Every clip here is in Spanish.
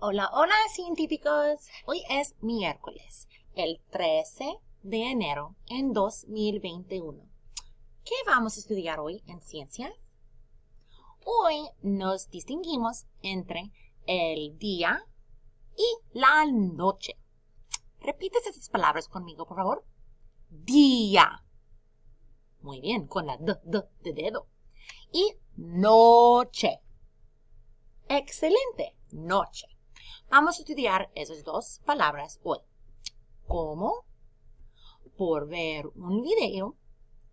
Hola, hola científicos. Hoy es miércoles, el 13 de enero en 2021. ¿Qué vamos a estudiar hoy en ciencias? Hoy nos distinguimos entre el día y la noche. Repites esas palabras conmigo, por favor. Día. Muy bien, con la d, d de dedo. Y noche. Excelente, noche. Vamos a estudiar esas dos palabras hoy. ¿Cómo? Por ver un video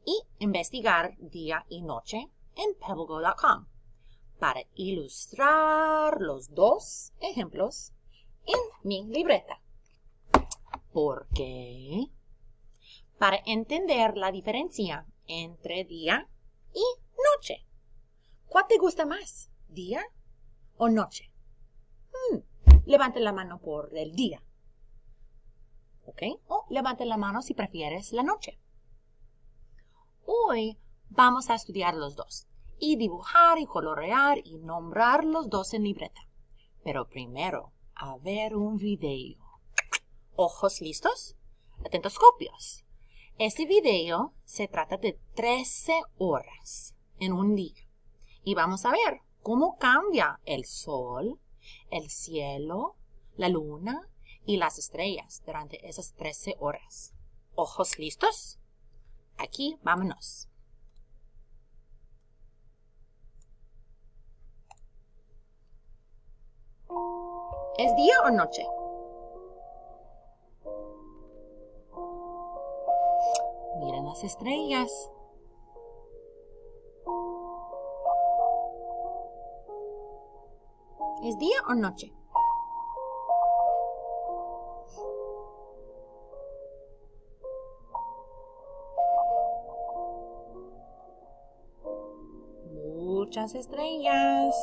y investigar día y noche en pebblego.com para ilustrar los dos ejemplos en mi libreta. ¿Por qué? Para entender la diferencia entre día y noche. ¿Cuál te gusta más? ¿Día o noche? Hmm, levante la mano por el día. ¿Ok? O levante la mano si prefieres la noche. Hoy vamos a estudiar los dos y dibujar y colorear y nombrar los dos en libreta. Pero primero, a ver un video. ¿Ojos listos? Atentoscopios. Este video se trata de 13 horas en un día. Y vamos a ver cómo cambia el sol, el cielo, la luna y las estrellas durante esas 13 horas. ¿Ojos listos? Aquí, vámonos. ¿Es día o noche? Miren las estrellas. ¿Es día o noche? Muchas estrellas.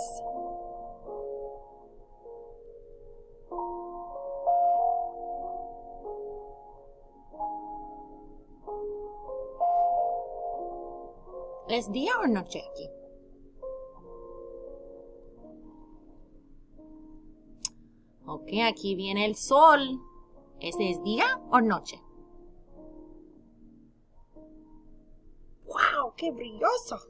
¿Es día o noche aquí? Ok, aquí viene el sol. ¿Ese es día o noche? ¡Wow! ¡Qué brilloso!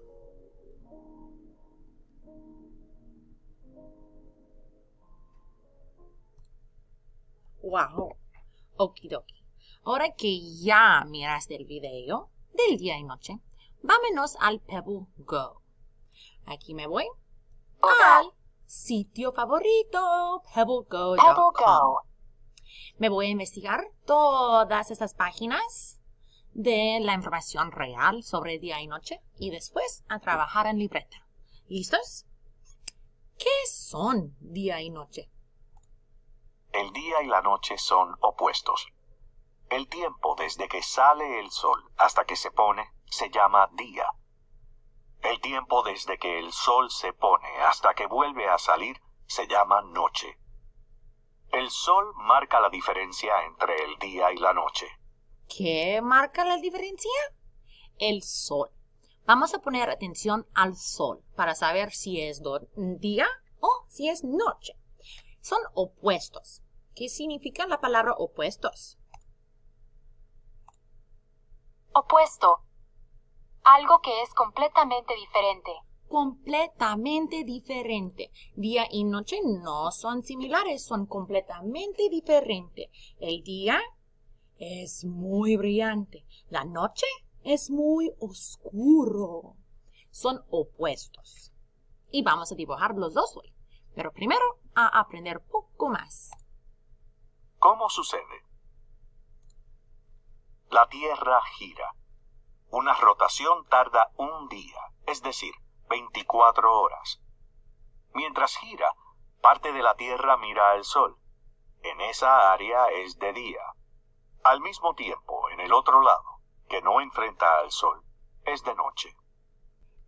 ¡Wow! Okidoki. Ahora que ya miraste el video del día y noche, vámonos al Pebble Go. Aquí me voy al sitio favorito, pebblego.com. Me voy a investigar todas esas páginas de la información real sobre día y noche y después a trabajar en libreta. ¿Listos? ¿Qué son día y noche? El día y la noche son opuestos. El tiempo desde que sale el sol hasta que se pone se llama día. El tiempo desde que el sol se pone hasta que vuelve a salir se llama noche. El sol marca la diferencia entre el día y la noche. ¿Qué marca la diferencia? El sol. Vamos a poner atención al sol para saber si es día o si es noche. Son opuestos. ¿Qué significa la palabra opuestos? Opuesto. Algo que es completamente diferente. Completamente diferente. Día y noche no son similares, son completamente diferentes. El día es muy brillante. La noche es muy oscuro. Son opuestos. Y vamos a dibujar los dos hoy. Pero primero a aprender poco más. ¿Cómo sucede? La Tierra gira. Una rotación tarda un día, es decir, 24 horas. Mientras gira, parte de la Tierra mira al Sol. En esa área es de día. Al mismo tiempo, en el otro lado, que no enfrenta al Sol, es de noche.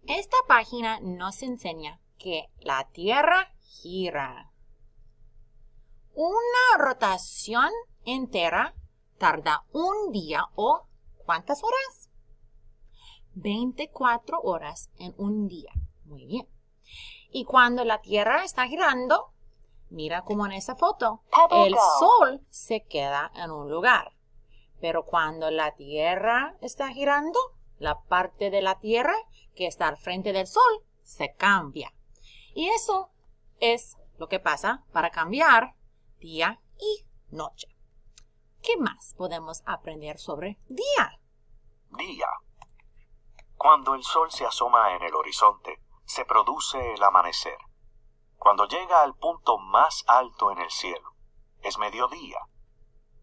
Esta página nos enseña que la Tierra gira. Una rotación entera tarda un día o ¿cuántas horas? 24 horas en un día. Muy bien. Y cuando la Tierra está girando, Mira como en esa foto, el sol se queda en un lugar. Pero cuando la Tierra está girando, la parte de la Tierra que está al frente del sol se cambia. Y eso es lo que pasa para cambiar día y noche. ¿Qué más podemos aprender sobre día? Día. Cuando el sol se asoma en el horizonte, se produce el amanecer. Cuando llega al punto más alto en el cielo, es mediodía.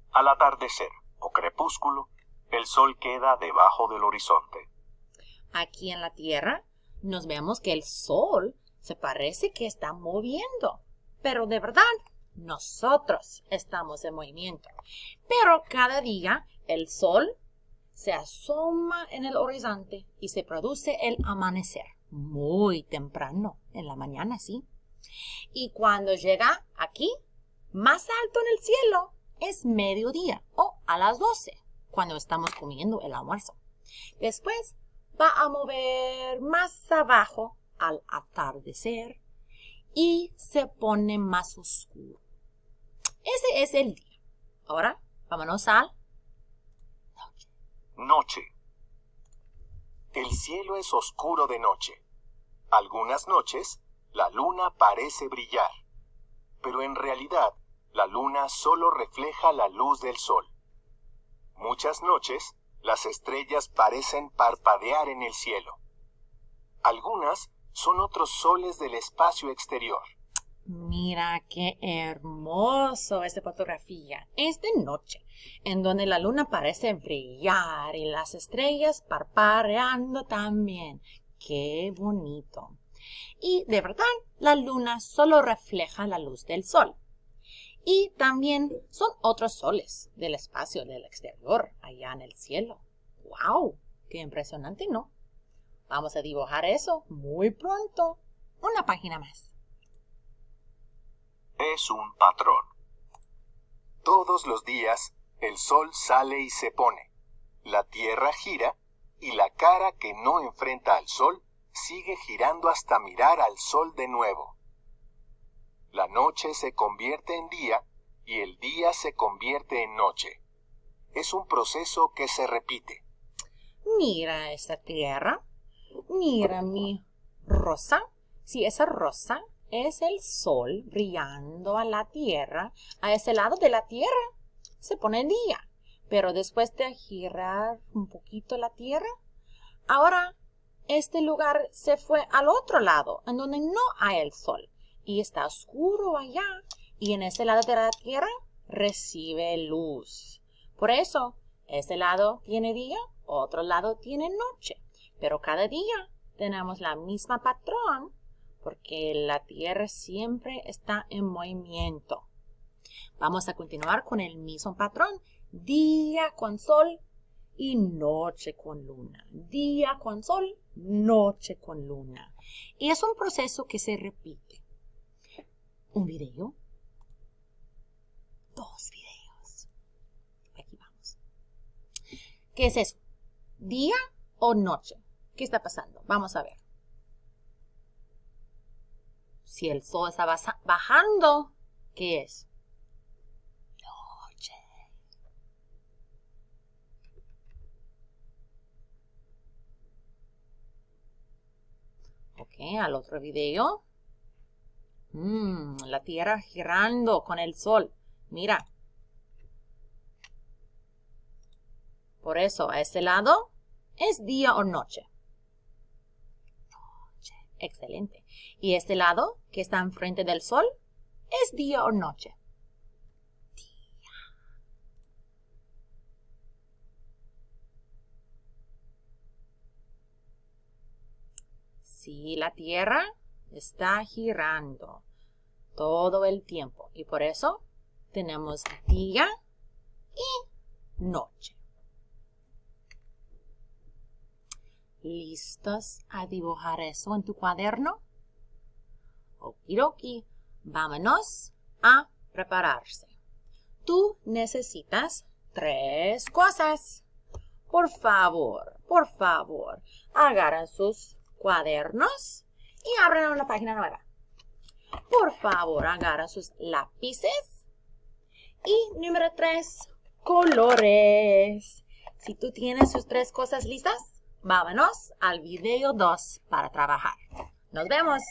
Al atardecer o crepúsculo, el sol queda debajo del horizonte. Aquí en la Tierra nos vemos que el sol se parece que está moviendo, pero de verdad nosotros estamos en movimiento. Pero cada día el sol se asoma en el horizonte y se produce el amanecer muy temprano en la mañana, sí. Y cuando llega aquí, más alto en el cielo, es mediodía o a las 12, cuando estamos comiendo el almuerzo. Después va a mover más abajo al atardecer y se pone más oscuro. Ese es el día. Ahora, vámonos al Noche. El cielo es oscuro de noche. Algunas noches la luna parece brillar, pero en realidad la luna solo refleja la luz del sol. Muchas noches las estrellas parecen parpadear en el cielo. Algunas son otros soles del espacio exterior. Mira qué hermoso esta fotografía. Es de noche, en donde la luna parece brillar y las estrellas parpadeando también. Qué bonito. Y de verdad, la luna solo refleja la luz del sol. Y también son otros soles del espacio del exterior, allá en el cielo. ¡Wow! ¡Qué impresionante, ¿no? Vamos a dibujar eso muy pronto. Una página más. Es un patrón. Todos los días el sol sale y se pone. La tierra gira y la cara que no enfrenta al sol sigue girando hasta mirar al sol de nuevo. La noche se convierte en día y el día se convierte en noche. Es un proceso que se repite. Mira esta tierra. Mira mi rosa. Si esa rosa es el sol brillando a la tierra, a ese lado de la tierra se pone día. Pero después de girar un poquito la tierra, ahora este lugar se fue al otro lado, en donde no hay el sol. Y está oscuro allá. Y en ese lado de la tierra recibe luz. Por eso, este lado tiene día, otro lado tiene noche. Pero cada día tenemos la misma patrón porque la Tierra siempre está en movimiento. Vamos a continuar con el mismo patrón. Día con sol y noche con luna. Día con sol, noche con luna. Y es un proceso que se repite. Un video. Dos videos. Aquí vamos. ¿Qué es eso? ¿Día o noche? ¿Qué está pasando? Vamos a ver. Si el sol está bajando, ¿qué es? Noche. Ok, al otro video. Mm, la Tierra girando con el sol. Mira. Por eso, a este lado es día o noche. Noche. Excelente. Y este lado, que está enfrente del sol, es día o noche. Sí, la Tierra está girando todo el tiempo. Y por eso tenemos día y noche. ¿Listos a dibujar eso en tu cuaderno? Okidoki, vámonos a prepararse. Tú necesitas tres cosas. Por favor, por favor, agarran sus cuadernos y abran una página nueva. Por favor, agarra sus lápices. Y número tres, colores. Si tú tienes sus tres cosas listas, vámonos al video 2 para trabajar. Nos vemos.